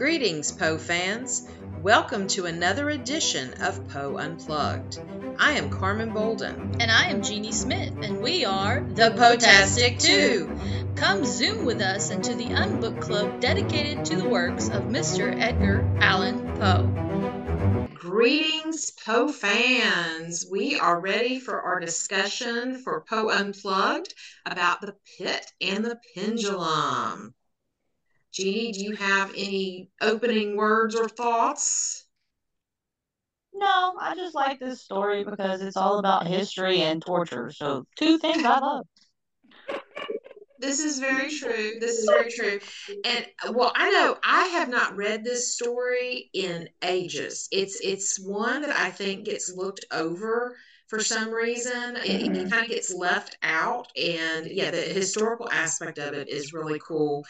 Greetings, Poe fans. Welcome to another edition of Poe Unplugged. I am Carmen Bolden. And I am Jeannie Smith, and we are The Potastic Two. Come zoom with us into the Unbook Club dedicated to the works of Mr. Edgar Allan Poe. Greetings, Poe fans. We are ready for our discussion for Poe Unplugged about the pit and the pendulum. Jeannie, do you have any opening words or thoughts? No, I just like this story because it's all about history and torture. So, two things I love. This is very true. This is very true. And well, I know I have not read this story in ages. It's it's one that I think gets looked over for some reason. It, it kind of gets left out. And yeah, the historical aspect of it is really cool.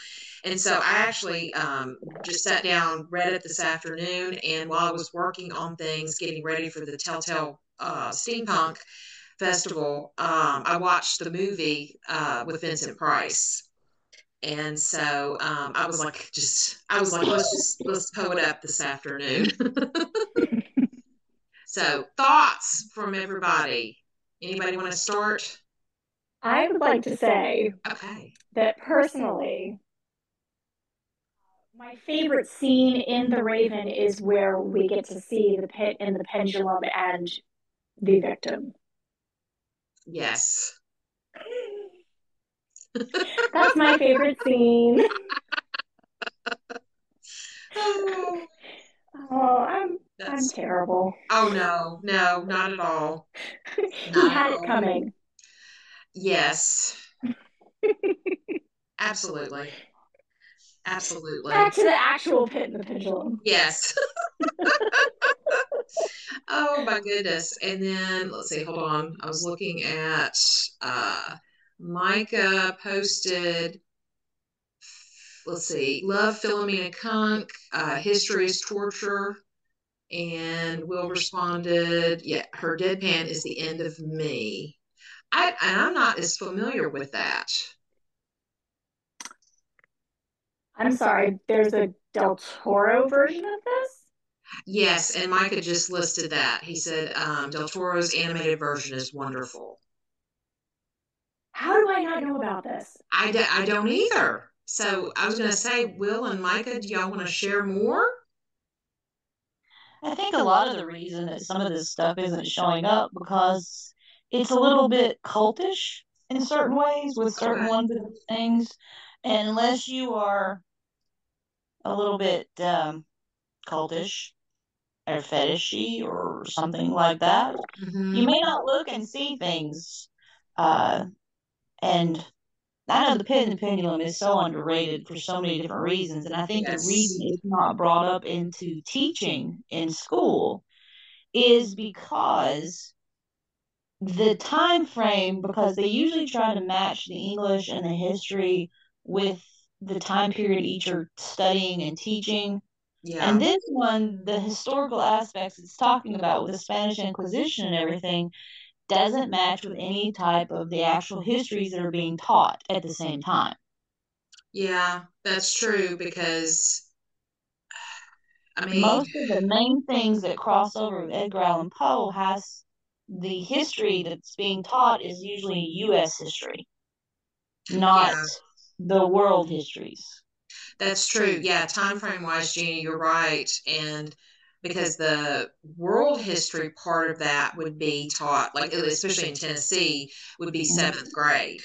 And so I actually um, just sat down, read it this afternoon, and while I was working on things, getting ready for the Telltale uh, Steampunk Festival, um, I watched the movie uh, with Vincent Price. And so um, I was like, just, I was like, let's just, let's Poe it up this afternoon. so thoughts from everybody. Anybody want to start? I would like to say Okay. that personally, my favorite scene in The Raven is where we get to see the pit and the pendulum and the victim. Yes. That's my favorite scene. Oh, Oh, I'm I'm that's, terrible. oh no, no, not at all. He had it coming. Yes. Absolutely. Absolutely. Back to the actual pit and the pendulum. Yes. oh my goodness. And then let's see, hold on. I was looking at uh Micah posted let's see, Love Philomena Cunk, uh, History is Torture. And Will responded, yeah, her deadpan is the end of me. I and I'm not as familiar with that. I'm sorry, there's a Del Toro version of this? Yes, and Micah just listed that. He said um, Del Toro's animated version is wonderful. How do I not know about this? I, d- I don't either. So I was going to say, Will and Micah, do y'all want to share more? I think a lot of the reason that some of this stuff isn't showing up because it's a little bit cultish in certain ways with certain ones of things. And unless you are a little bit um, cultish or fetishy or something like that, Mhm. you may not look and see things. Uh, and I know the and pendulum is so underrated for so many different reasons, and I think Yes. the reason it's not brought up into teaching in school is because the time frame, because they usually try to match the English and the history with the time period each are studying and teaching. Yeah. And this one, the historical aspects it's talking about with the Spanish Inquisition and everything, doesn't match with any type of the actual histories that are being taught at the same time. Yeah, that's true because, I mean, Most of the main things that cross over with Edgar Allan Poe has the history that's being taught is usually U.S. history, not Yeah. the world histories. That's true. Yeah, time frame wise, Jeannie, you're right. And because the world history part of that would be taught, like especially in Tennessee, would be seventh grade.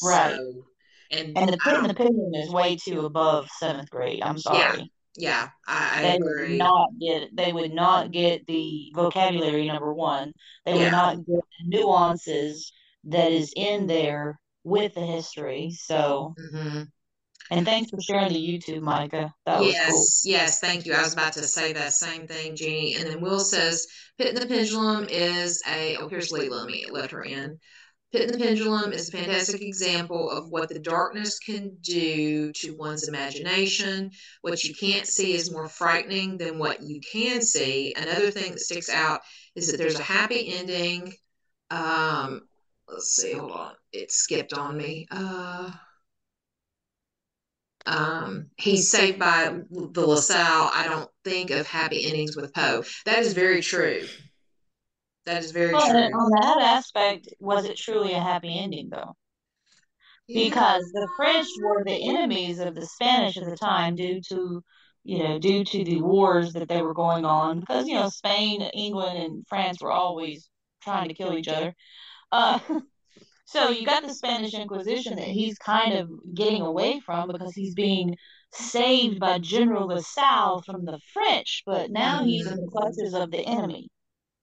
Right. So, and And the I pit and don't, the pendulum is way too above seventh grade. I'm sorry. yeah, I, I They would agree. not get they would not get the vocabulary number one. They would not get the nuances that is in there with the history. So, hmm and thanks for sharing the YouTube, Micah. That was cool. Yes, yes, thank you. I was about to say that same thing, Jeannie. And then Will says, Pit and the Pendulum is a, oh, here's Leila. Let me let her in. Pit and the Pendulum is a fantastic example of what the darkness can do to one's imagination. What you can't see is more frightening than what you can see. Another thing that sticks out is that there's a happy ending. Um, let's see, hold on. It skipped on me. Uh, um, he's saved by the LaSalle, I don't think of happy endings with Poe. That is very true. That is very But true. on that aspect, was it truly a happy ending, though? Because the French were the enemies of the Spanish at the time due to, you know, due to the wars that they were going on. Because, you know, Spain, England, and France were always trying to kill each other. Uh, so you got the Spanish Inquisition that he's kind of getting away from because he's being saved by General LaSalle from the French, but now he's in the clutches of the enemy.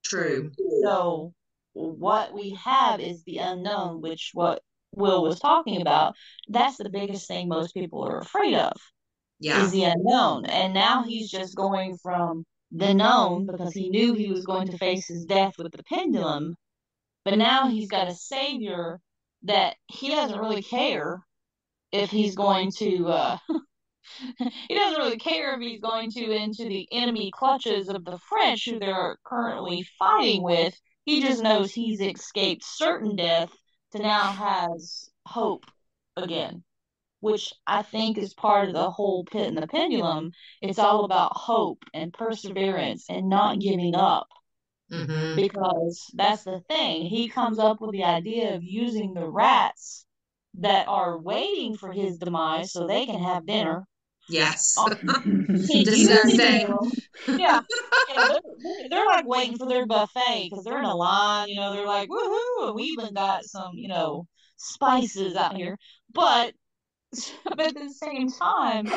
True. So what we have is the unknown, which what Will was talking about. That's the biggest thing most people are afraid of Yeah. is the unknown. And now he's just going from the known because he knew he was going to face his death with the pendulum. But now he's got a savior that he doesn't really care if he's going to uh he doesn't really care if he's going to into the enemy clutches of the French who they're currently fighting with. He just knows he's escaped certain death to now has hope again, which I think is part of the whole pit and the pendulum. It's all about hope and perseverance and not giving up hmm because that's the thing. He comes up with the idea of using the rats that are waiting for his demise so they can have dinner. Yes. Oh. Yeah, yeah they're, they're, they're like waiting for their buffet because they're in a line. You know, they're like, woohoo, we even got some, you know, spices out here. But, but at the same time,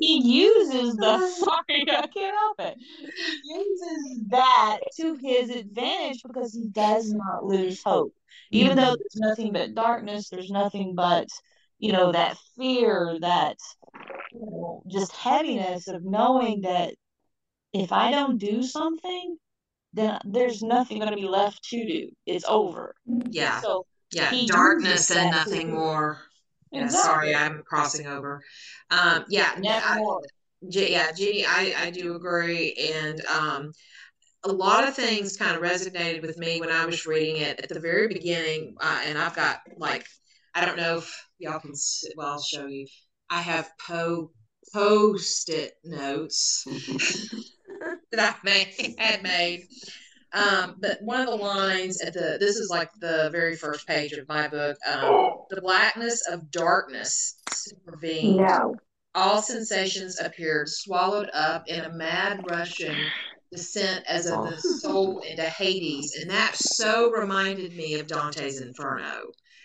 he uses the sorry, I can't help it. He uses that to his advantage because he does not lose hope. Even though there's nothing but darkness, there's nothing but, you know, that fear, that you know, just heaviness of knowing that if I don't do something, then there's nothing going to be left to do. It's over. Yeah. So Yeah. Darkness and nothing more. Yeah, Exactly. sorry, I'm crossing over. Um, yeah, Never I- yeah, Jeannie, I, I do agree. And um, a lot of things kind of resonated with me when I was reading it at the very beginning. Uh, and I've got like, I don't know if y'all can, s well, I'll show you. I have po post-it notes that I made, had made. Um, but one of the lines at the, this is like the very first page of my book, um, the blackness of darkness supervened. No. All sensations appeared swallowed up in a mad rushing descent as of the soul into Hades. And that so reminded me of Dante's Inferno.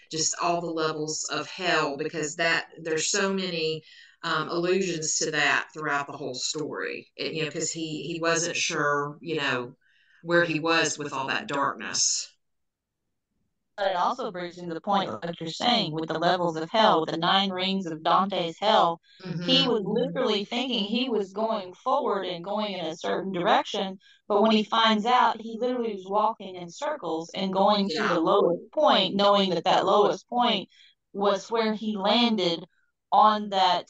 Just all the levels of hell, because that there's so many um, allusions to that throughout the whole story. It, you know, because he he wasn't sure, you know, where he was with all that darkness. But it also brings into the point, what you're saying, with the levels of hell, with the nine rings of Dante's hell, he Mhm. was literally thinking he was going forward and going in a certain direction. But when he finds out, he literally was walking in circles and going to the lowest point, knowing that that lowest point was where he landed on that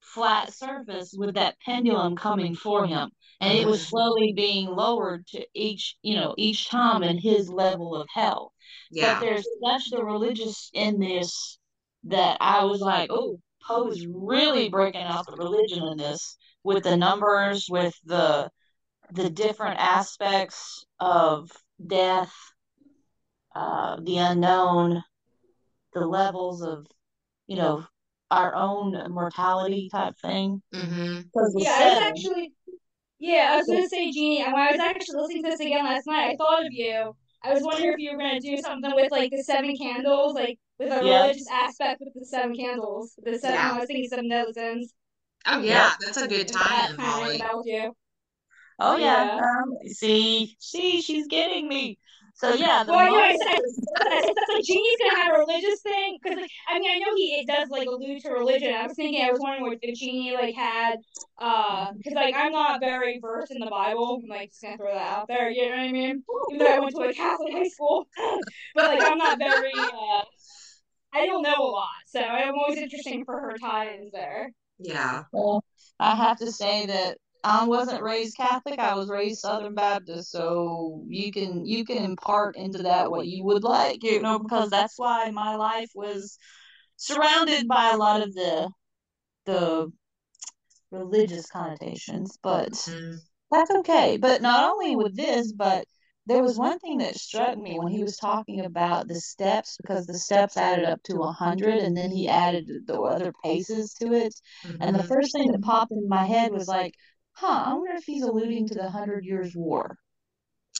flat surface with that pendulum coming for him. And it was Mhm. slowly being lowered to each, you know, each time in his level of hell. yeah. But there's such the religious in this that I was like, oh, Poe is really breaking out the religion in this with the numbers, with the the different aspects of death, uh, the unknown, the levels of, you know, our own mortality type thing. hmm Because the Yeah, I was actually. Yeah, I was gonna say, Jeannie. When I was actually listening to this again last night, I thought of you. I was wondering if you were gonna do something with like the seven candles, like with a Yeah. religious aspect with the seven candles. The seven. Yeah. I was thinking seven dozens. Oh yeah, that's a good time, that tie-in, Molly. rang a bell with you. Oh yeah. Yeah. Um, see, see, she's getting me. So yeah, the Well, I know I moment- said, that's like Jeannie's gonna have a religious thing because, like, I mean, I know he it does like allude to religion. I was thinking, I was wondering if Jeannie like had, uh, because like I'm not very versed in the Bible. I'm like just gonna throw that out there. You know what I mean? Even though I went to a Catholic high school, but like I'm not very, uh, I don't know a lot. So I'm always interesting for her tie-ins there. Yeah. Well, I have to say that I wasn't raised Catholic. I was raised Southern Baptist, so you can you can impart into that what you would like, you know, because that's why my life was surrounded by a lot of the the religious connotations, but Mhm. that's okay. But not only with this, but there was one thing that struck me when he was talking about the steps because the steps added up to a hundred and then he added the other paces to it. And the Mhm. first thing that popped in my head was like, huh, I wonder if he's alluding to the Hundred Years' War.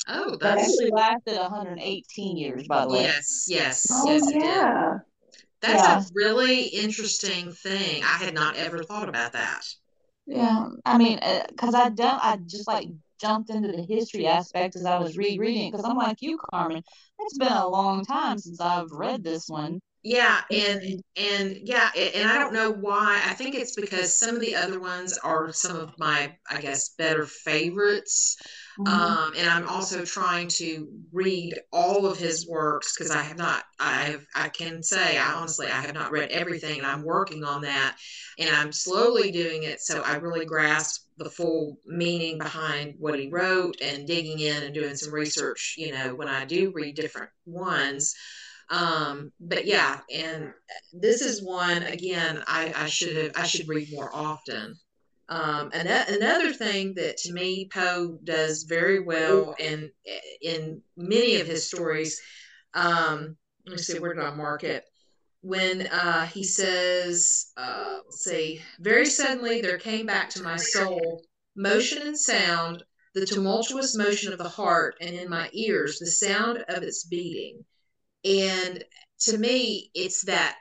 Oh, That actually lasted 118 years, by the way. yes, yes, Oh yes, it did. yeah. That's Yeah. a really interesting thing. I had not ever thought about that. Yeah, I mean, uh, because I don't, I just like jumped into the history aspect as I was rereading it because I'm like you, Carmen. It's been a long time since I've read this one. Yeah, and and yeah, and I don't know why. I think it's because some of the other ones are some of my, I guess, better favorites. Mhm. Um, and I'm also trying to read all of his works because I have not. I have. I can say I honestly I have not read everything, and I'm working on that, and I'm slowly doing it so I really grasp the full meaning behind what he wrote and digging in and doing some research. You know, when I do read different ones. Um, but yeah, and this is one again. I, I should have. I should read more often. Um, and that, another thing that to me Poe does very well, and in many of his stories, um, let me see where did I mark it? When uh, he says, uh, let's see, very suddenly there came back to my soul motion and sound, the tumultuous motion of the heart, and in my ears the sound of its beating. And to me, it's that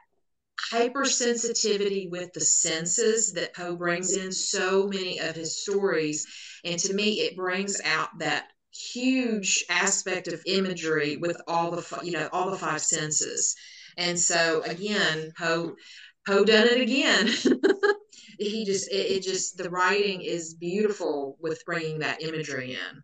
hypersensitivity with the senses that Poe brings in so many of his stories. And to me, it brings out that huge aspect of imagery with all the you know all the five senses. And so again, Poe Poe done it again. he just it, it just the writing is beautiful with bringing that imagery in.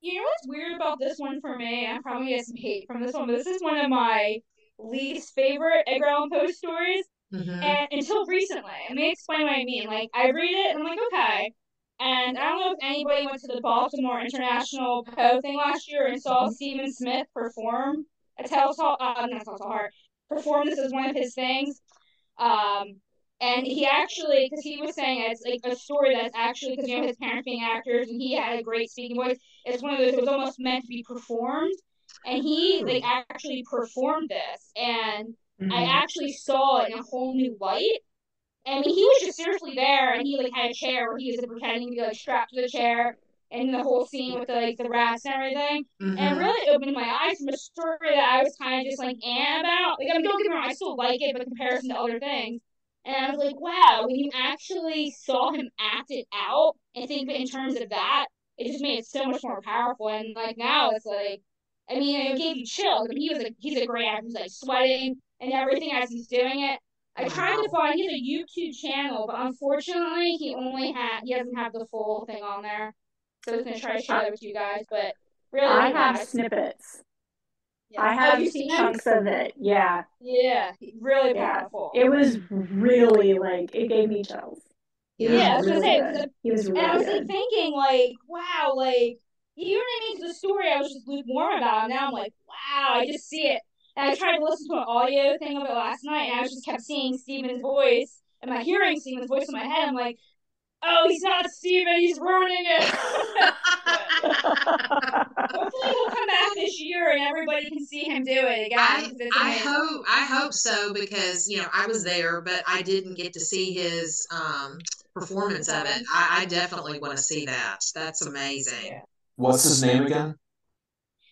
You know what's weird about this one for me? I'm probably get some hate from this one, but this is one of my least favorite Edgar Allan Poe stories. Mhm. And until recently, let me explain what I mean. Like I read it and I'm like, okay. And I don't know if anybody went to the Baltimore International Poe thing last year and saw Stephen Smith perform a Telltale, uh, not Telltale Heart, perform this as one of his things. Um, and he actually, because he was saying it's like a story that's actually, because you know his parents being actors and he had a great speaking voice. It's one of those. It was almost meant to be performed, and he like actually performed this, and I actually saw it in a whole new light. I mean, he was just seriously there, and he like had a chair where he was pretending to be like strapped to the chair, and the whole scene with the like the rats and everything, and it Mhm. really opened my eyes from a story that I was kind of just like eh about. Like, I mean, don't get me wrong, I still like it, but in comparison to other things, and I was like, wow, when you actually saw him act it out and think of it in terms of that, it just made it so much more powerful. And like now, it's like, I mean, it gave you chills. I mean, he was like, he's a great actor. He's like sweating and everything as he's doing it. I tried to find he has a YouTube channel, but unfortunately, he only had he doesn't have the full thing on there. So I was gonna try to share that with you guys, but really, I have snippets. yeah. I oh, Have have you seen him? chunks of it. Yeah. Yeah, really Yeah. powerful. It was really like it gave me chills. Yeah. Yeah, I was gonna say, good. he was really And I was like thinking, like, wow, like, you know what I mean? The story, I was just lukewarm about. And now I'm like, wow, I just see it. And I tried to listen to an audio thing of it last night, and I just kept seeing Stephen's voice, and my hearing Stephen's voice in my head. I'm like, oh, he's not Stephen, he's ruining it. Hopefully, he'll come back this year, and everybody can see him do it again. I, 'cause it's I hope I hope so because you know I was there, but I didn't get to see his um, performance of it. I, I definitely want to see that. That's amazing. Yeah. What's his name again?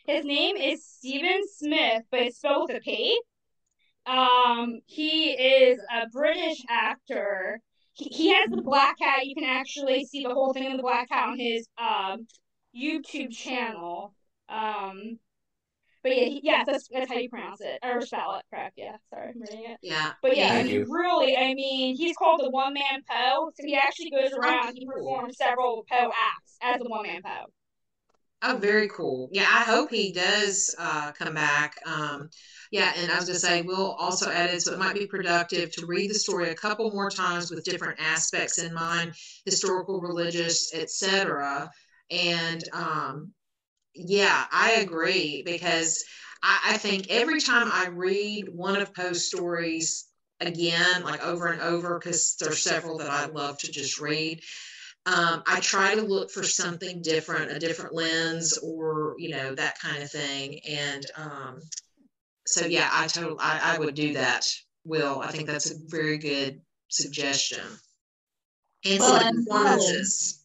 His name is Stephen Smith, but it's spelled with a P. Um, he is a British actor. He, he has the black hat. You can actually see the whole thing of the black hat on his um YouTube channel. Um, but yeah, he, yeah, that's that's how you pronounce it or spell it. Correct? Yeah. Sorry, I'm reading it. Yeah. But yeah, I mean, really, I mean, he's called the One Man Poe. So he actually goes around. He performs several Poe acts as the One Man Poe. Oh, very cool. Yeah, I hope he does uh, come back. Um, yeah, and I was going to say, we'll also add it so it might be productive to read the story a couple more times with different aspects in mind, historical, religious, etc. And um, yeah, I agree because I, I think every time I read one of Poe's stories, again, like over and over, because there's several that I love to just read. Um, I try to look for something different, a different lens, or you know that kind of thing. And um, so, yeah, I totally, I, I would do that. Will I think that's a very good suggestion. And Well, so and performances.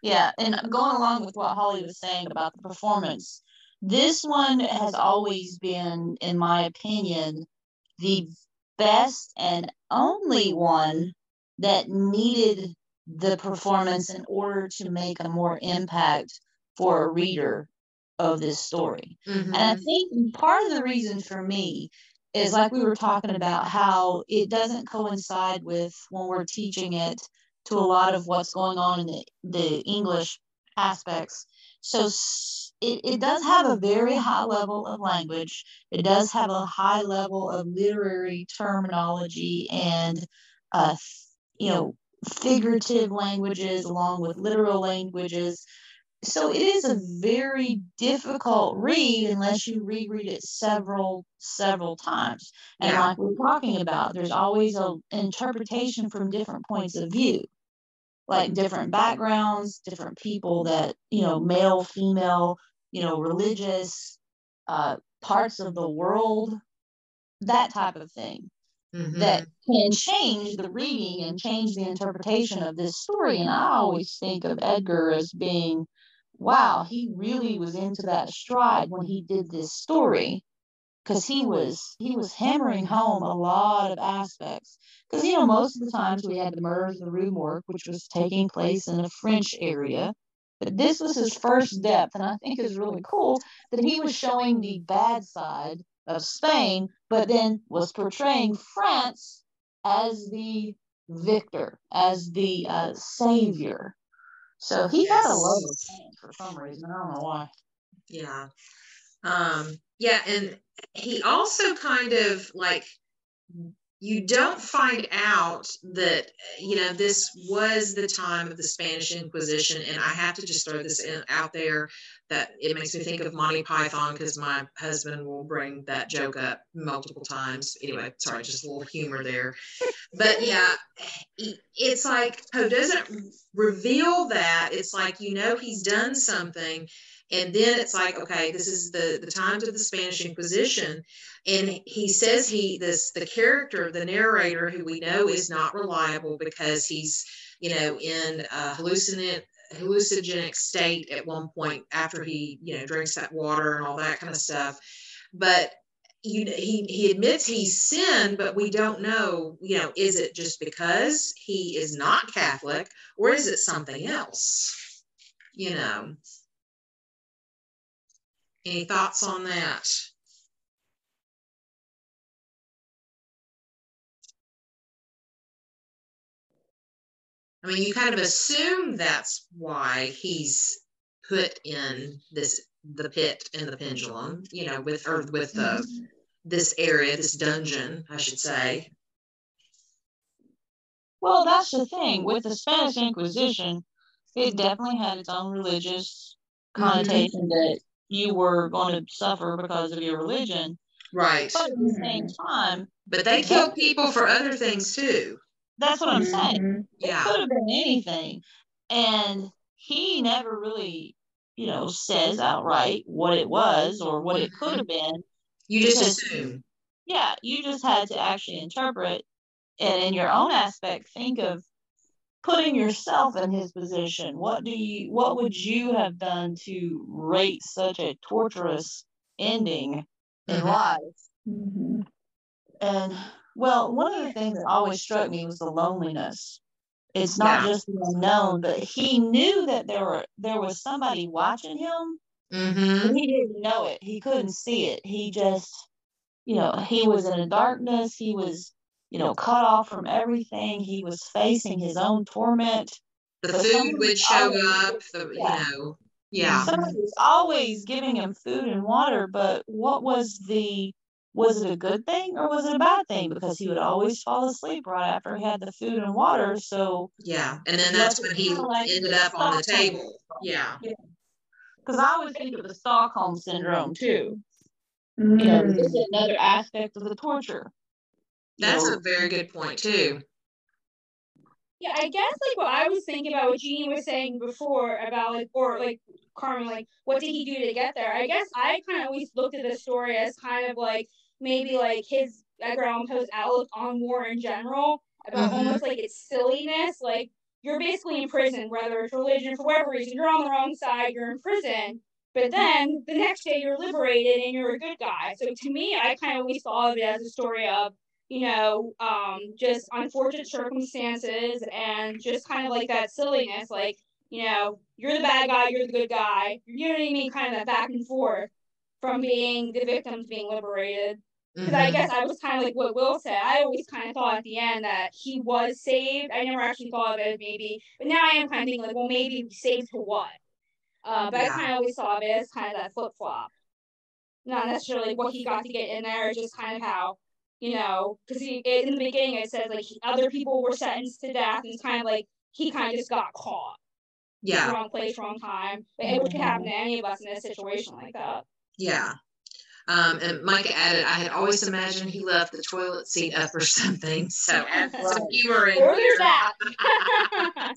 Yeah, and going along with what Holly was saying about the performance, this one has always been, in my opinion, the best and only one that needed the performance in order to make a more impact for a reader of this story. Mhm. And I think part of the reason for me is like we were talking about how it doesn't coincide with when we're teaching it to a lot of what's going on in the, the English aspects. So it, it does have a very high level of language. It does have a high level of literary terminology and, uh, you know, figurative languages along with literal languages so it is a very difficult read unless you reread it several several times and Yeah. like we're talking about there's always a interpretation from different points of view like different backgrounds different people that you know male female you know religious uh parts of the world that type of thing Mhm. that can change the reading and change the interpretation of this story. And I always think of Edgar as being, wow, he really was into that stride when he did this story because he was he was hammering home a lot of aspects. Because you know, most of the times we had the murders of the Rue Morgue, which was taking place in a French area. But this was his first depth, and I think is really cool that he was showing the bad side of Spain, but then was portraying France as the victor, as the uh, savior. So he had a love of. For some reason. I don't know why. Yeah. Um, yeah, and he also kind of like you don't find out that you know this was the time of the Spanish Inquisition, and I have to just throw this in, out there that it makes me think of Monty Python because my husband will bring that joke up multiple times. Anyway, sorry, just a little humor there. But yeah, it's like Poe doesn't reveal that. It's like you know he's done something, and then it's like okay, this is the the times of the Spanish Inquisition, and he says he this the character the narrator who we know is not reliable because he's you know in a hallucinant hallucinogenic state at one point after he you know drinks that water and all that kind of stuff. But you know, he he admits he's sinned but we don't know you know is it just because he is not catholic or is it something else? You know any thoughts on that I mean, you kind of assume that's why he's put in this the pit and the pendulum, you know, with or with the mm-hmm. this area, this dungeon, I should say. Well, that's the thing with the Spanish Inquisition. It definitely had its own religious connotation that you were going to suffer because of your religion. Right. But at the same time, But they killed people for other things too. that's what I'm saying. Mhm. It Yeah. could have been anything. And he never really, you know, says outright what it was or what it could have been. You just Because- assume. Yeah, you just had to actually interpret and in your own aspect think of putting yourself in his position. What do you what would you have done to rate such a torturous ending in Mhm. life? Mhm. And well, one of the things that always struck me was the loneliness. It's not Yeah. just the unknown, but he knew that there were there was somebody watching him, Mm-hmm. he didn't know it. He couldn't see it. He just, you know, he was in a darkness. He was, you know, cut off from everything. He was facing his own torment. The But food would show always- up. The, Yeah. You know. Yeah. Somebody was always giving him food and water, but what was the was it a good thing or was it a bad thing? Because he would always fall asleep right after he had the food and water. So Yeah. And then that's when he like ended up on the Stockholm. table. Yeah. because I always think of the Stockholm syndrome too. You know, Mm. this is another aspect of the torture. That's know, a very good point too. Yeah, I guess like what I was thinking about what Jeannie was saying before about like or like Carmen, like what did he do to get there? I guess I kind of always looked at the story as kind of like maybe like his Edgar Allan Poe's outlook on war in general, about Mhm. almost like its silliness. Like you're basically in prison, whether it's religion for whatever reason, you're on the wrong side, you're in prison. But then the next day you're liberated and you're a good guy. So to me, I kind of always thought of it as a story of you know, um, just unfortunate circumstances and just kind of like that silliness, like, you know, you're the bad guy, you're the good guy. You know what I mean? Kind of that back and forth from being the victims being liberated. Because I Mhm. guess I was kind of like what Will said. I always kind of thought at the end that he was saved. I never actually thought of it maybe, but now I am kind of thinking like, well, maybe saved to what? Uh, but I Yeah. kind of always saw of it as kind of that flip flop. Not necessarily what he got to get in there, just kind of how you know, because he in the beginning it says like he, other people were sentenced to death, and it's kind of like he kind of just got caught, Yeah, wrong place, wrong time, but it could happen to any of us in a situation like that. yeah. Um, and Micah added, I had always imagined he left the toilet seat up or something. So add some Right. humor in Or here. that.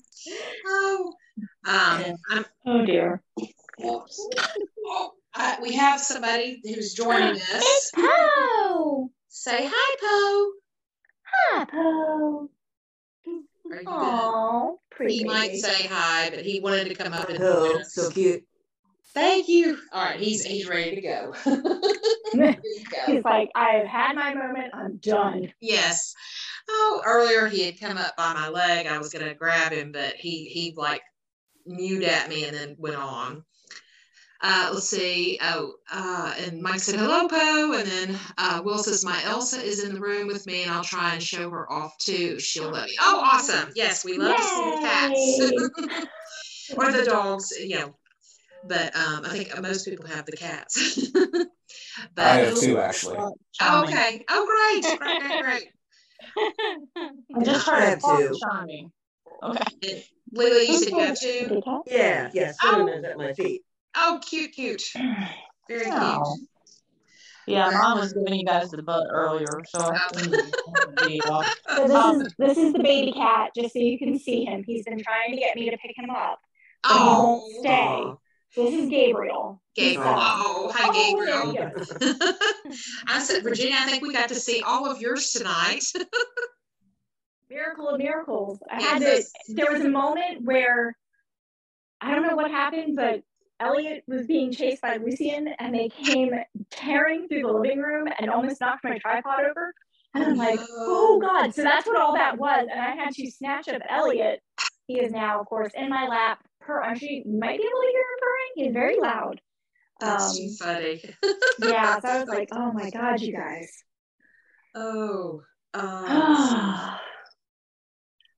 Oh, um, I'm, Oh dear. whoops. Oh, uh, we have somebody who's joining us. Poe. Say hi, Poe. Hi, Poe. Are you? Oh, pretty. He might say hi, but he wanted to come up and Oh, so cute. Thank you. All right, he's he's ready to go. Go. He's like, I've had my moment. I'm done. Yes. Oh, earlier he had come up by my leg. I was gonna grab him, but he he like mewed at me and then went on. Uh, let's see. Oh, uh, and Mike said hello, Poe, and then uh, Will says my Elsa is in the room with me, and I'll try and show her off too. She'll love me. Oh, awesome! Yes, we love to see the cats or the dogs. You know, but um, I think most people have the cats. but I have two actually. Oh, okay. Oh, great, great, great, great. I'm just I trying to talk two. charming. Okay. Lily, you said you have two. Pretty cat. Yeah, yeah, Oh. At my feet. Oh, cute, cute. Very Oh. cute. Yeah, mom was giving you guys the butt earlier, so I oh. couldn't be off. So this is this is the baby cat, just so you can see him. He's been trying to get me to pick him up, but he Oh, won't stay. This is Gabriel. Gabriel. seven. Oh, hi, Oh, Gabriel. I said, Virginia, I think we got to see all of yours tonight. Miracle of miracles. I had to. Yes. There was a moment where I don't know what happened, but Elliot was being chased by Lucian, and they came tearing through the living room and almost knocked my tripod over. And I'm like, oh god! So that's what all that was, and I had to snatch up Elliot. He is now, of course, in my lap. Actually, you might be able to hear him purring. He's very loud. That's Um, funny. Yeah, so I was like, oh my god, you guys. Oh, um, oh,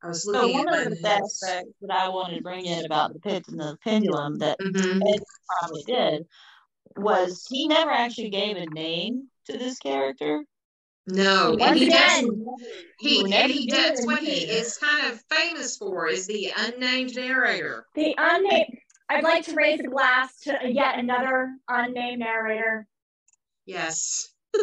I was So looking one at of the aspects that I wanted to bring in about the pits and the pendulum that Mhm. Ed probably did was he never actually gave a name to this character. No, and he does. He, and he does what he is kind of famous for is the unnamed narrator. the unnamed. I'd like to raise a glass to yet another unnamed narrator. Yes.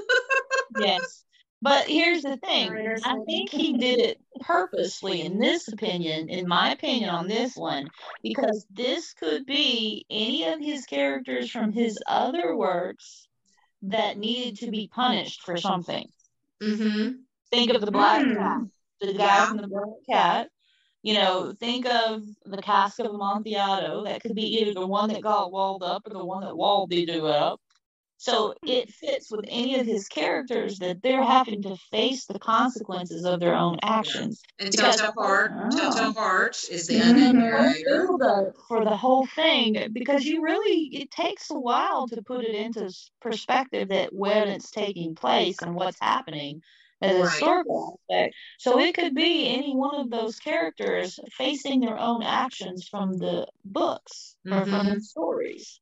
Yes. But here's the thing. I think he did it purposely in this opinion, in my opinion on this one, because this could be any of his characters from his other works that needed to be punished for something. Mm-hmm. Think of the black Hmm. cat, the guy Yeah. from the black cat. You know, think of the cask of Amontillado. That could be either the one that got walled up or the one that walled it up. So it fits with any of his characters that they're having to face the consequences of their own actions. And Telltale Heart, Oh. Telltale Heart is the Mhm. narrator. for the whole thing because you really it takes a while to put it into perspective that when it's taking place and what's happening as a Right. historical aspect. So it could be any one of those characters facing their own actions from the books or from the stories.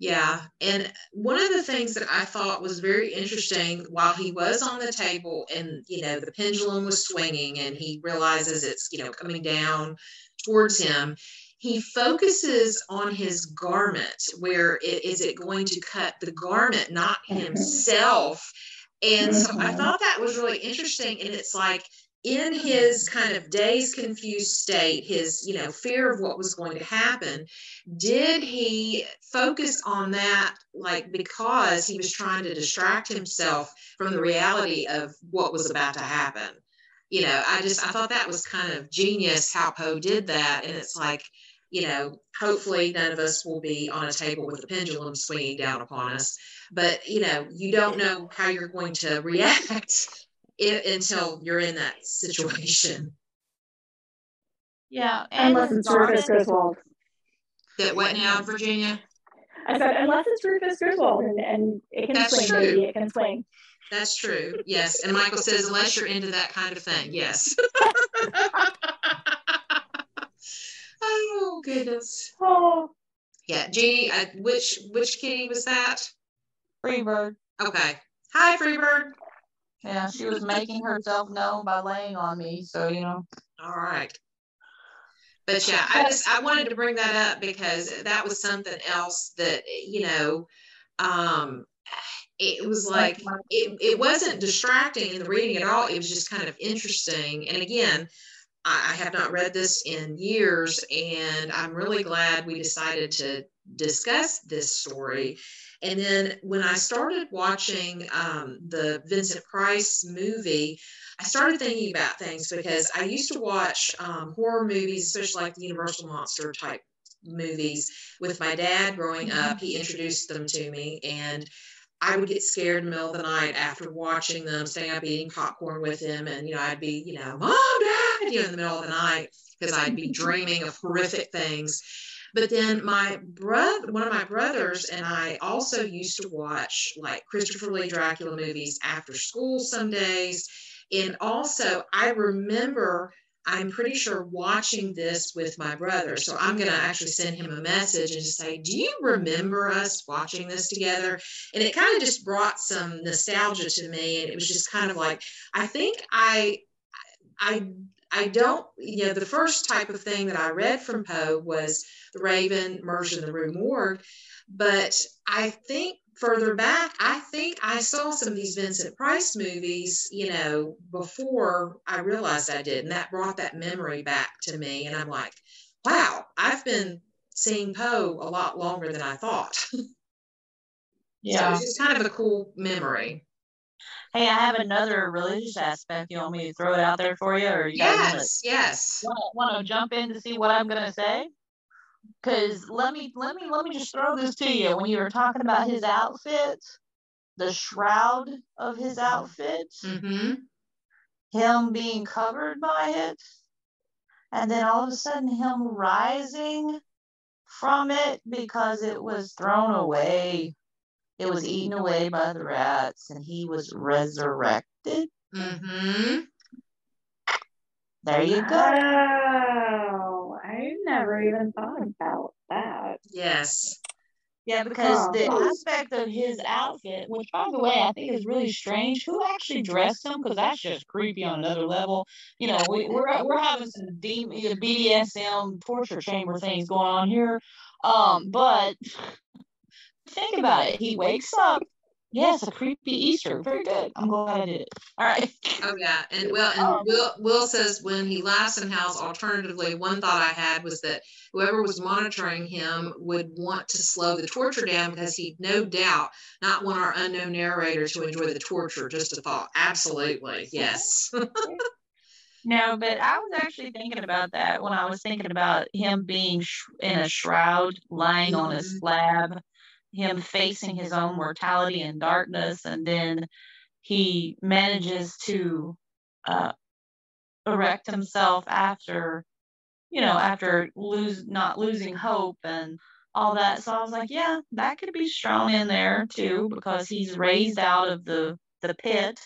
Yeah. And one of the things that I thought was very interesting while he was on the table and, you know, the pendulum was swinging and he realizes it's, you know, coming down towards him, he focuses on his garment. Where it, is it going to cut the garment, not himself? And so I Mhm. thought that was really interesting. And it's like in his kind of dazed, confused state, his, you know, fear of what was going to happen, did he focus on that like because he was trying to distract himself from the reality of what was about to happen? You know, I just I thought that was kind of genius how Poe did that. And it's like, you know, hopefully none of us will be on a table with a pendulum swinging down upon us. But, you know, you don't know how you're going to react i until you're in that situation. Yeah, and Unless it's Rufus Griswold. That what now, Virginia? I said, unless it's Rufus Griswold and, and it can That's swing, true. baby, it can swing. That's true. Yes. And Michael says, unless you're into that kind of thing. Yes. oh, goodness. Oh, Yeah. Jeannie, uh, which, which kitty was that? Freebird. Okay. Hi, Freebird. Yeah, she was making herself known by laying on me, so you know. All right. But yeah, I just I wanted to bring that up because that was something else that you know, um, it was like it, it wasn't distracting in the reading at all. It was just kind of interesting. And again, I, I have not read this in years, and I'm really glad we decided to discuss this story. And then when I started watching um, the Vincent Price movie, I started thinking about things because I used to watch um, horror movies, especially like the Universal Monster type movies, with my dad growing up. He introduced them to me, and I would get scared in the middle of the night after watching them, staying up eating popcorn with him, and you know I'd be, you know, mom, dad, you know, in the middle of the night because I'd be dreaming of horrific things. But then my brother, one of my brothers, and I also used to watch like Christopher Lee Dracula movies after school some days. And also, I remember, I'm pretty sure watching this with my brother. So I'm going to actually send him a message and just say, Do you remember us watching this together? And it kind of just brought some nostalgia to me. And it was just kind of like, I think I, I, I don't, you know, the first type of thing that I read from Poe was The Raven, Murders in the Rue Morgue. But I think further back, I think I saw some of these Vincent Price movies, you know, before I realized I did. And that brought that memory back to me. And I'm like, wow, I've been seeing Poe a lot longer than I thought. so Yeah. it's just kind of a cool memory. Hey, I have another religious aspect. You want me to throw it out there for you, or you guys Yes, yes. want to jump in to see what I'm gonna say? Because let me let me let me just throw this to you. When you were talking about his outfit, the shroud of his outfit, Mm-hmm. him being covered by it, and then all of a sudden him rising from it because it was thrown away. It was eaten away by the rats, and he was resurrected. Mm-hmm. There you go. Wow. I never even thought about that. Yes. Yeah, because the Oh. aspect of his outfit, which by the way I think is really strange, who actually dressed him? Because that's just creepy on another level. You know, we, we're we're having some D, BDSM torture chamber things going on here. Um, but think about it. He wakes up. Yes, a creepy Easter. Very good. I'm glad I did it. All right. Oh yeah, and well, and Um, Will Will says when he laughs and howls. Alternatively, one thought I had was that whoever was monitoring him would want to slow the torture down because he'd no doubt not want our unknown narrator to enjoy the torture. Just a thought. Absolutely, yes. No, but I was actually thinking about that when I was thinking about him being sh- in a shroud, lying on a Mhm. slab, him facing his own mortality and darkness, and then he manages to uh, erect himself after, you know, after lose not losing hope and all that. So I was like, yeah, that could be strong in there too because he's raised out of the the pit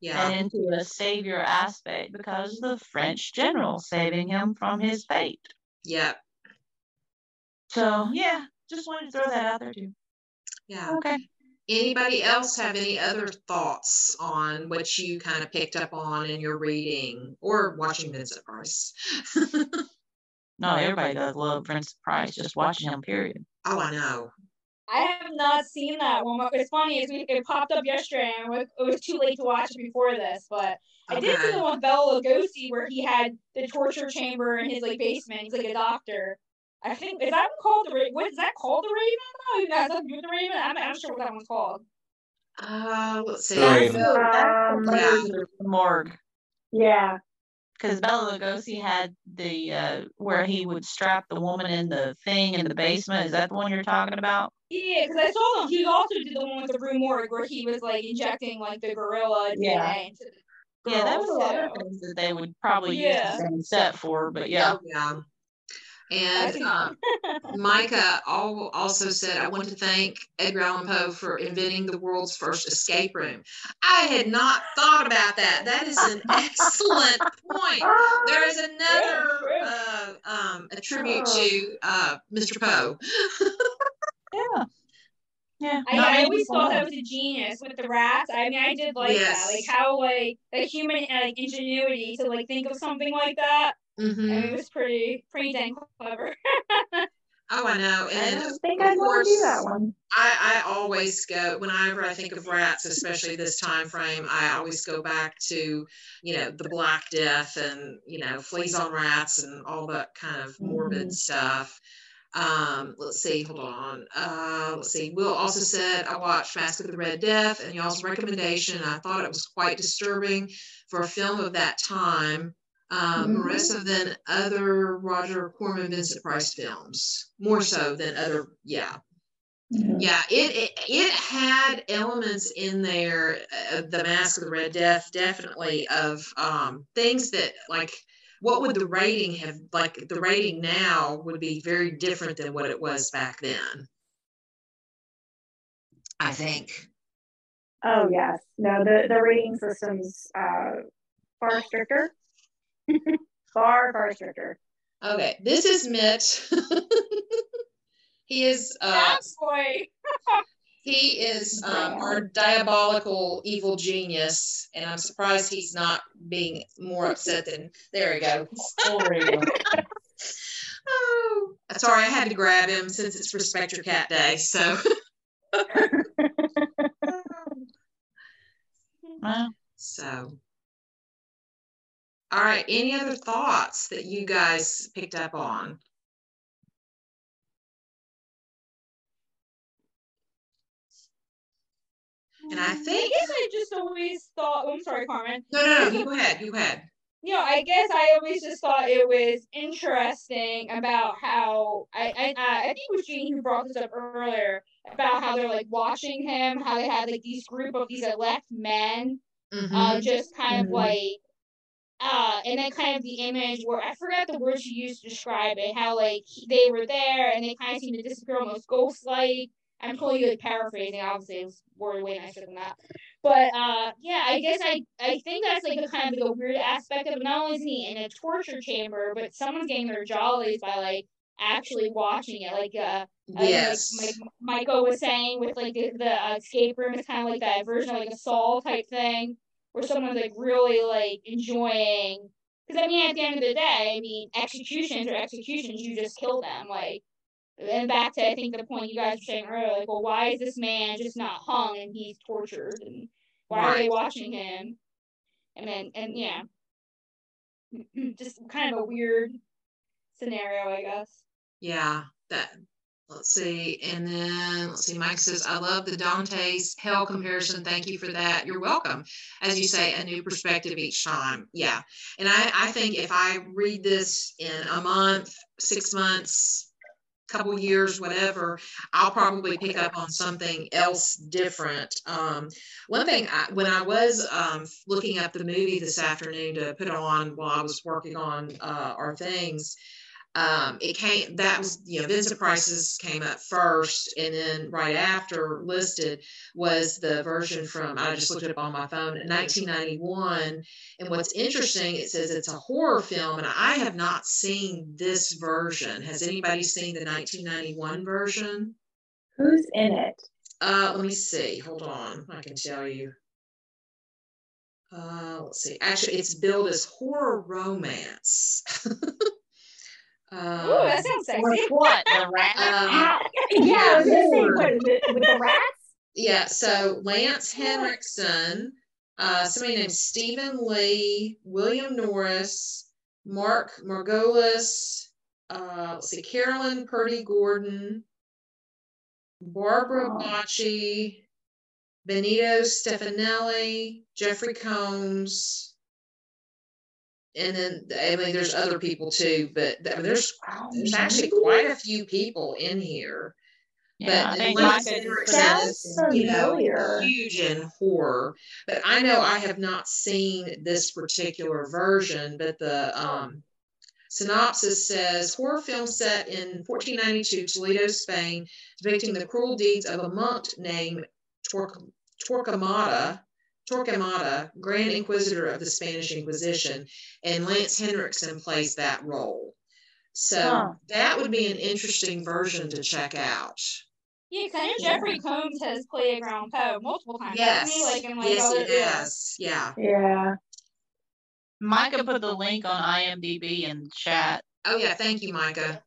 yeah, and into a savior aspect because the French general saving him from his fate. yeah, So yeah, just wanted to throw that out there too. yeah. Okay. Anybody else have any other thoughts on what you kind of picked up on in your reading or watching Vincent Price? No, everybody does love Prince Price. Just watching him. Period. oh, I know. I have not seen that one. It's funny, is it popped up yesterday, and it was too late to watch it before this. But I did see the one with Bela Lugosi where he had the torture chamber in his like basement. He's like a doctor. I think is that called the Raven? What is that called? The Raven? No, you guys have the Raven. I'm not sure what that one's called. Uh, let's see. Um, Yeah. Morgue. Yeah. Because Bela Lugosi had the uh, where he would strap the woman in the thing in the basement. Is that the one you're talking about? Yeah, because I saw him. He also did the one with the Rue Morgue where he was like injecting like the gorilla Yeah. DNA into the Yeah, that girl, was other so- things that they would probably Yeah. use the same set for. But yeah, Oh, yeah. I And think- um, Micah also said, I want to thank Edgar Allan Poe for inventing the world's first escape room. I had not thought about that. That is an excellent point. There is another uh, um, a tribute to uh, Mr. Poe. yeah, yeah. I, Not I always thought know. that was a genius with the rats. I mean, I did like Yes. that, like how like the human like ingenuity to like think of something like that. Mhm. It was pretty pretty dang clever. Oh, I know. And I And don't think I'd want to do that one. I, I always go whenever I think of rats, especially this time frame. I always go back to, you know, the Black Death and you know fleas on rats and all that kind of morbid Mhm. stuff. Um, let's see, hold on. Uh, let's see. Will also said I watched Mask of the Red Death and y'all's recommendation. I thought it was quite disturbing for a film of that time. Um, more so than other Roger Corman Vincent Price films, more so than other, yeah, yeah, it, it it had elements in there. Uh, the Mask of the Red Death, definitely of um, things that like. What would the rating have like? The rating now would be very different than what it was back then. I think. Oh yes. No, the the rating system's uh far stricter. far, far stricter. Okay, this is Mitt. he is uh, That boy. he is um, our diabolical evil genius, and I'm surprised he's not being more upset than. There we go. Oh, sorry, I had to grab him since it's Respect Your Cat Day. So, so. All right. Any other thoughts that you guys picked up on? And I think. I think. guess I just always thought. oh, I'm sorry, Carmen. No, no, no. You go ahead. You go ahead. you know, I guess I always just thought it was interesting about how I I, I think it was Jeannie who brought this up earlier about how they're like watching him, how they had like these group of these elect men, Mhm. uh, just kind of Mhm. like, uh, and then kind of the image where I forgot the word she used to describe it, how like he- they were there and they kind of seemed to disappear almost ghost like. I'm totally like paraphrasing. Obviously, it was worded way nicer than that. But uh, yeah, I guess I I think that's like a kind of like a weird aspect of it. Not only is he in a torture chamber, but someone's getting their jollies by like actually watching it. Like uh, uh, yes. like, like Michael was saying with like the, the uh, escape room, it's kind of like that version of like a Saw type thing, where someone's like really like enjoying. Because I mean, at the end of the day, I mean, executions are executions. You just kill them, like. And back to I think the point you guys were saying earlier, like, well, why is this man just not hung and he's tortured, and why are they Right. watching him? And then and yeah, just kind of a weird scenario, I guess. Yeah, that. Let's see, and then let's see. Mike says, "I love the Dante's Hell comparison. Thank you for that. You're welcome." As you say, a new perspective each time. Yeah, and I, I think if I read this in a month, six months, couple years, whatever, I'll probably pick up on something else different. Um, one thing, I, when I was um, looking up the movie this afternoon to put on while I was working on uh, our things, um, it came that was you know Vincent Price's came up first, and then right after listed was the version from I just looked it up on my phone, in 1991. And what's interesting, it says it's a horror film, and I have not seen this version. Has anybody seen the 1991 version? Who's in it? Uh, let me see. Hold on, I can tell you. Uh, let's see. Actually, it's billed as horror romance. Uh, Ooh, that sounds sexy. With what? The rat? um, yeah, I was gonna say, Lord. what is it with the rats? yeah, so Lance Henriksen, uh, somebody named Stephen Lee, William Norris, Mark Margolis, uh, let's see, Carolyn Purdy Gordon, Barbara Oh. Bocci, Benito Stefanelli, Jeffrey Combs, and then I mean there's other people too, but I mean, there's there's actually quite a few people in here. Yeah, I but think Lance Micah Henriksen Sounds is, you know, huge in horror. But I know I have not seen this particular version, but the um, synopsis says horror film set in 1492 Toledo, Spain, depicting the cruel deeds of a monk named Torque- Torquemada. Torquemada, Grand Inquisitor of the Spanish Inquisition, and Lance Henriksen plays that role. So Huh. that would be an interesting version to check out. Yeah, because I know Jeffrey Combs has played Edgar Allan Poe multiple times. Yes, he? Like in like yes, other, he yeah. has. Yeah. Yeah. Micah put the link on IMDb in chat. Oh yeah, thank you, Micah.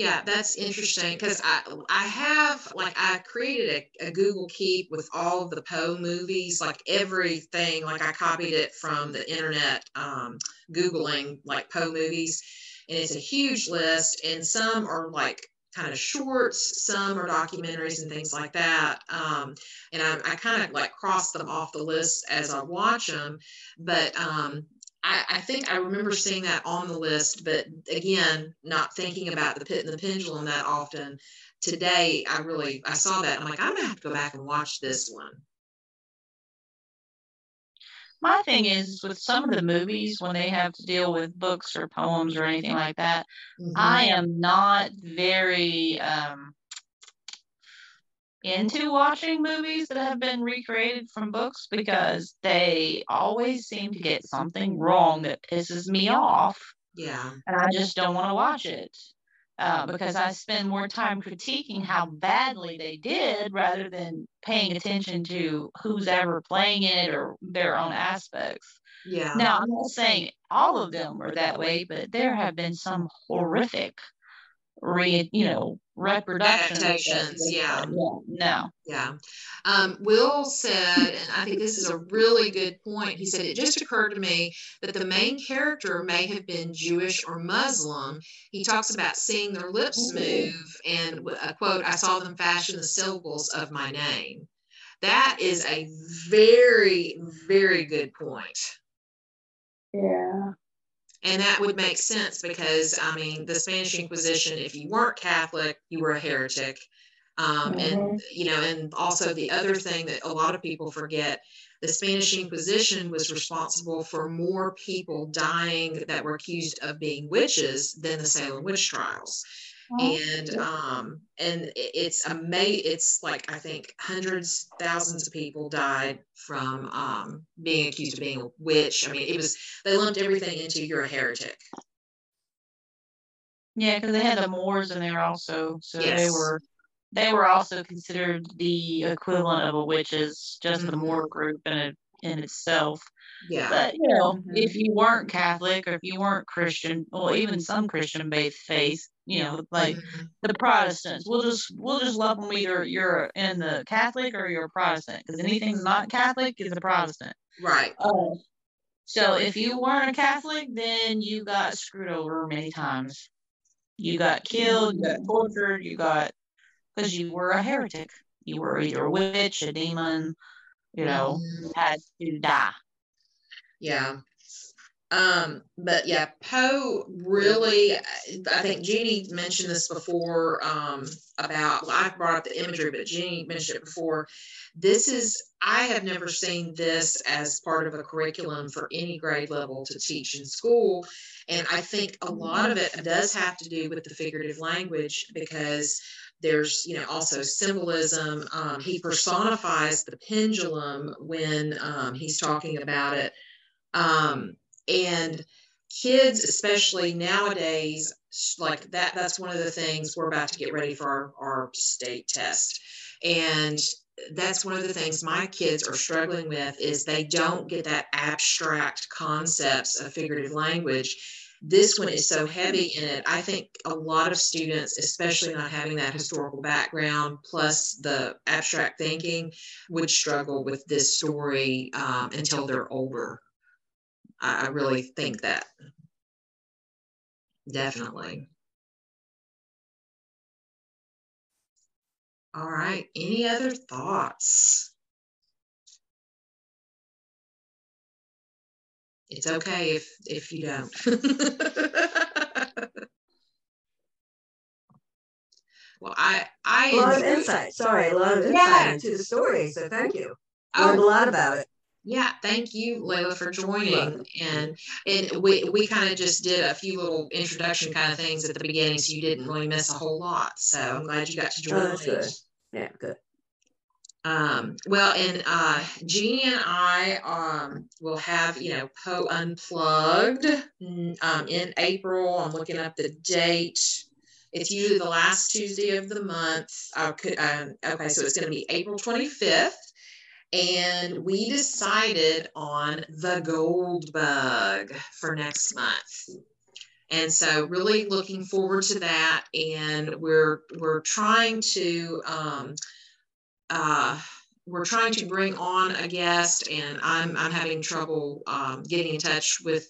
Yeah, that's interesting because I I have like I created a, a Google Keep with all of the Poe movies, like everything. Like I copied it from the internet, um, googling like Poe movies, and it's a huge list. And some are like kind of shorts, some are documentaries and things like that. Um, and I, I kind of like cross them off the list as I watch them. But um, I, I think I remember seeing that on the list, but again, not thinking about the pit and the pendulum that often. Today, I really I saw that. I'm like, I'm gonna have to go back and watch this one. My thing is with some of the movies when they have to deal with books or poems or anything like that, I am not very um, into watching movies that have been recreated from books because they always seem to get something wrong that pisses me off, yeah, and I just don't want to watch it. Uh, because I spend more time critiquing how badly they did rather than paying attention to who's ever playing in it or their own aspects. yeah, Now, I'm not saying all of them are that way, but there have been some horrific, re, you know, reproductions. Adaptations, yeah. No. yeah. Um, Will said, and I think this is a really good point. He said it just occurred to me that the main character may have been Jewish or Muslim. He talks about seeing their lips move, and a quote, "I saw them fashion the syllables of my name." That is a very, very good point. Yeah. And that would make sense because, I mean, the Spanish Inquisition, if you weren't Catholic, you were a heretic. Um, And, you know, and also the other thing that a lot of people forget the Spanish Inquisition was responsible for more people dying that were accused of being witches than the Salem witch trials. And um and it's ama- it's like I think hundreds thousands of people died from um being accused of being a witch. I mean it was they lumped everything into you're a heretic. Yeah, because they had the Moors and they were also so they were they were also considered the equivalent of a witches, just the Mhm. Moor group in it in itself. Yeah. But you know, Mhm. if you weren't Catholic or if you weren't Christian, well, even some Christian based faith, you know, like the Protestants, we'll just we'll just lump them either you're in the Catholic or you're a Protestant because anything's not Catholic is a Protestant. Right. Uh, so if you weren't a Catholic, then you got screwed over many times. You got killed, you got tortured, you got because you were a heretic. You were either a witch, a demon, you know, Mhm. had to die. Yeah. Um, but yeah, Poe really, I think Jeannie mentioned this before um, about, well, I brought up the imagery, but Jeannie mentioned it before. This is, I have never seen this as part of a curriculum for any grade level to teach in school. And I think a lot of it does have to do with the figurative language because there's, you know, also symbolism. Um, he personifies the pendulum when um, he's talking about it. Um, and kids, especially nowadays, like that, that's one of the things we're about to get ready for our, our state test. And that's one of the things my kids are struggling with is they don't get that abstract concepts of figurative language this one is so heavy in it. I think a lot of students, especially not having that historical background plus the abstract thinking, would struggle with this story um, until they're older. I, I really think that. Definitely. All right. Any other thoughts? It's okay if if you don't. well, I I A lot of enjoyed- insight. Sorry, a lot of insight Yeah. into the story. So thank you. Oh. Learned a Oh, lot about it. Yeah, thank you, Layla, for joining. And and we we kind of just did a few little introduction kind of things at the beginning, so you didn't really miss a whole lot. So I'm glad you got to join. Oh, good. Yeah, good. Um, well, and uh, Jeannie and I um, will have, you know, Poe Unplugged mm, um, in April. I'm looking up the date. It's usually the last Tuesday of the month. Uh, could, um, okay, so it's going to be April 25th. And we decided on the gold bug for next month. And so really looking forward to that. And we're we're trying to um, uh, we're trying to bring on a guest, and I'm I'm having trouble um, getting in touch with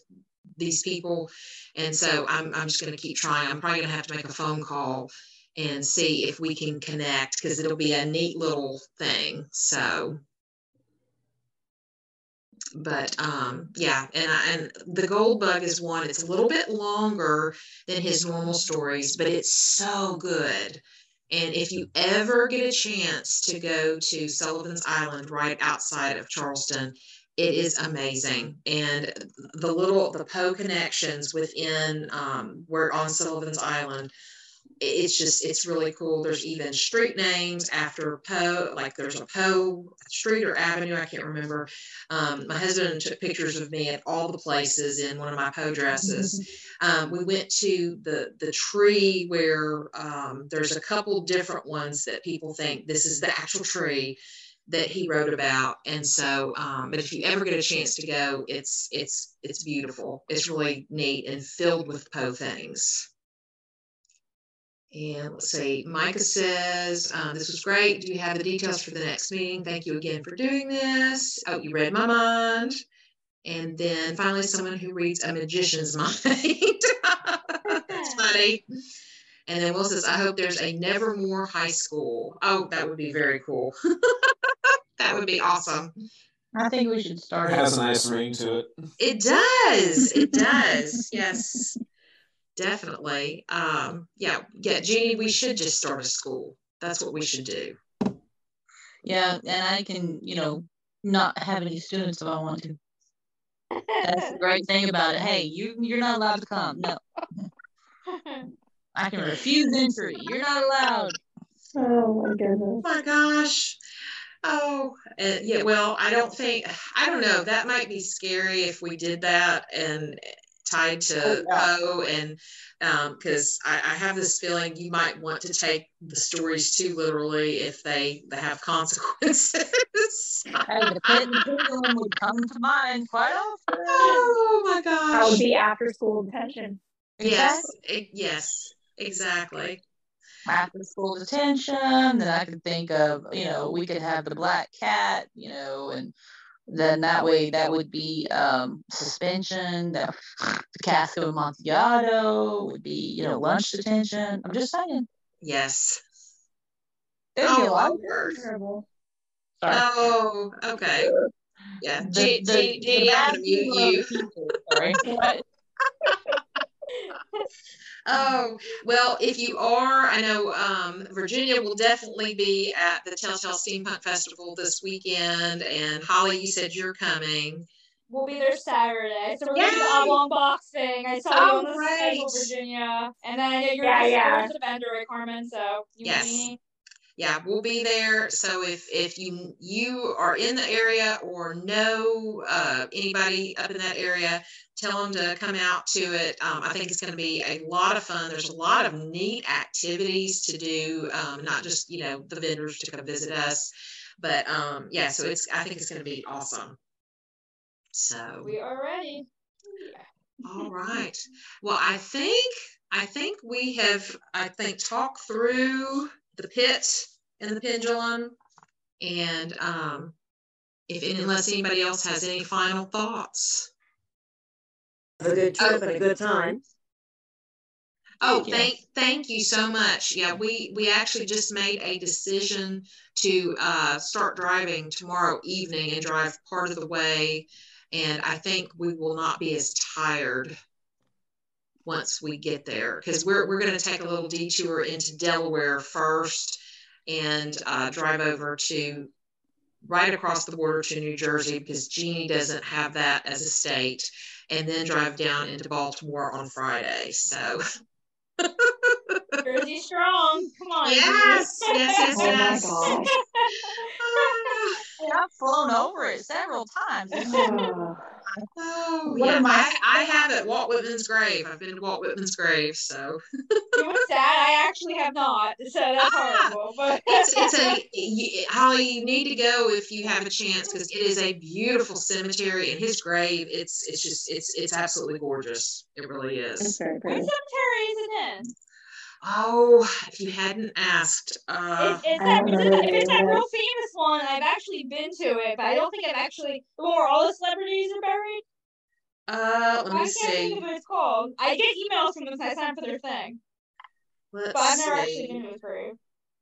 these people, and so I'm I'm just going to keep trying. I'm probably going to have to make a phone call and see if we can connect because it'll be a neat little thing. So. But um, yeah, and I, and the gold bug is one. It's a little bit longer than his normal stories, but it's so good. And if you ever get a chance to go to Sullivan's Island right outside of Charleston, it is amazing. And the little the Poe connections within um, where on Sullivan's Island, it's just it's really cool. There's even street names after Poe, like there's a Poe street or avenue, I can't remember. Um, my husband took pictures of me at all the places in one of my Poe dresses. Um, we went to the the tree where um, there's a couple different ones that people think this is the actual tree that he wrote about, and so. Um, but if you ever get a chance to go, it's it's it's beautiful. It's really neat and filled with Poe things. And let's see, Micah says, um, this was great. Do you have the details for the next meeting? Thank you again for doing this. Oh, you read my mind. And then finally, someone who reads a magician's mind. That's funny. And then Will says, I hope there's a Nevermore High School. Oh, that would be very cool. that would be awesome. I think we should start It it. has a nice ring to it. It does. It does. yes, definitely. Um, yeah, yeah, Jeannie, we should just start a school. That's what we should do. Yeah, and I can, you know, not have any students if I want to. That's the great thing about it. Hey, you you're not allowed to come. No, I can refuse entry. You're not allowed. Oh my goodness. Oh my gosh. Oh, uh, yeah. Well, I don't think, I don't know. That might be scary if we did that and tied to Poe. And um, because I, I have this feeling you might want to take the stories too literally if they, they have consequences. Hey, the pit and the pendulum would come to mind quite often. oh my gosh! That would be after school detention. Yes, e- yes, exactly. After school detention, then I could think of, you know, we could have the black cat, you know, and then that way that would be um, suspension. The, the cask of Amontillado would be, you know, lunch detention. I'm just saying. Yes. There'd be a Oh, lot. my word. Terrible. Oh, okay. Yeah. The- G- the- G- the Jeannie, I'm vast going to mute majority you. of people- Sorry. What? Oh, well, if you are, I know um, Virginia will definitely be at the Telltale Steampunk Festival this weekend. And Holly, you said you're coming. We'll be there Saturday. So we're gonna do oblong box. I saw Oh, you on the schedule, great. Virginia. And then you're Yeah, gonna yeah. the vendor, right, Carmen? So you Yes. and me. Yeah, we'll be there. So if if you you are in the area or know uh, anybody up in that area, tell them to come out to it. Um, I think it's going to be a lot of fun. There's a lot of neat activities to do, um, not just you know the vendors to come visit us, but um, yeah. So it's I think it's going to be awesome. So We are ready. All right. Well, I think I think we have I think talked through the pit and the pendulum, and um, if unless anybody else has any final thoughts. Have a good trip and a good time. Oh, Thank you. thank thank you so much. Yeah, we we actually just made a decision to uh, start driving tomorrow evening and drive part of the way, and I think we will not be as tired once we get there because we're we're going to take a little detour into Delaware first and uh, drive over to right across the border to New Jersey because Jeannie doesn't have that as a state, and then drive down into Baltimore on Friday. So. Jersey strong. Come on. Yes, Jersey. yes, yes, Oh my yes. gosh. I've flown over it several times. Oh, What yeah. am I- I, I have at Walt Whitman's grave. I've been to Walt Whitman's grave, so You know what's sad? I actually have not, so that's Ah. horrible. But it's it's a you, Holly. You need to go if you have a chance because it is a beautiful cemetery, and his grave. It's it's just it's it's absolutely gorgeous. It really is. very what pretty. cemetery is it in? Oh, if you hadn't asked, uh, Is, is I that, don't is know it, if it's that is. real famous one, I've actually been to it, but I don't think I've actually the one where all the celebrities are buried. uh, let I can't think of what it's called. I get emails from them because I sign up for their thing, Let's but I've never actually been to his grave.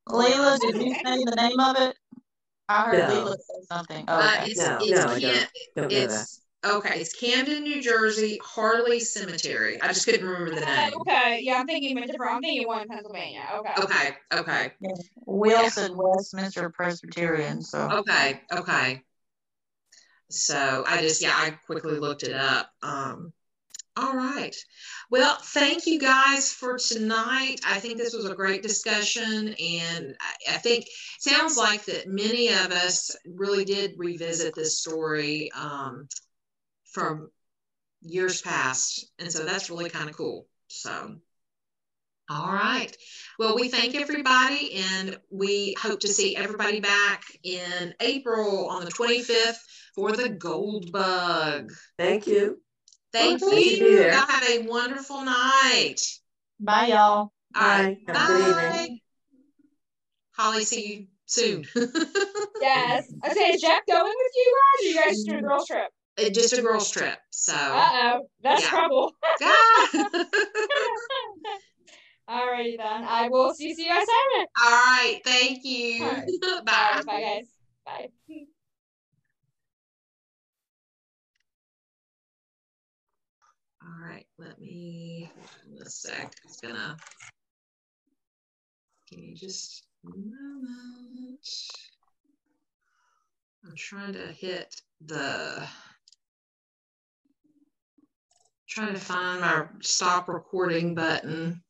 Leela, did you say the name of it? I heard No. Leela say something. Uh, Okay. it's No, it's no, I don't. Don't it's okay. It's Camden, New Jersey, Harleigh Cemetery. I just couldn't remember the Okay, name. okay, yeah, I'm thinking of a different. I'm thinking one in Pennsylvania. Okay. Okay, okay, Wilson Westminster Presbyterian. So okay, okay. So I just yeah, I quickly looked it up. Um, all right. Well, thank you guys for tonight. I think this was a great discussion, and I, I think sounds like that many of us really did revisit this story um, from years past, and so that's really kind of cool. So. All right. Well, we thank everybody and we hope to see everybody back in April on the 25th for the Gold Bug. Thank you. Thank Well, you. you. Be there. Y'all have a wonderful night. bye, y'all. All right. Bye. Have a good Bye. evening. Holly, see you soon. Yes. Okay, is Jeff going with you guys, or you guys just doing a girls trip? Uh, Just a girls trip. So, Uh oh, that's Yeah. trouble. Ah. Alrighty then. I will see you guys Saturday. all right. Thank you. All right. Bye. Bye, bye guys. Bye. All right, let me, hold a sec, it's gonna. Give me just a moment. I'm trying to hit the. Trying to find my stop recording button.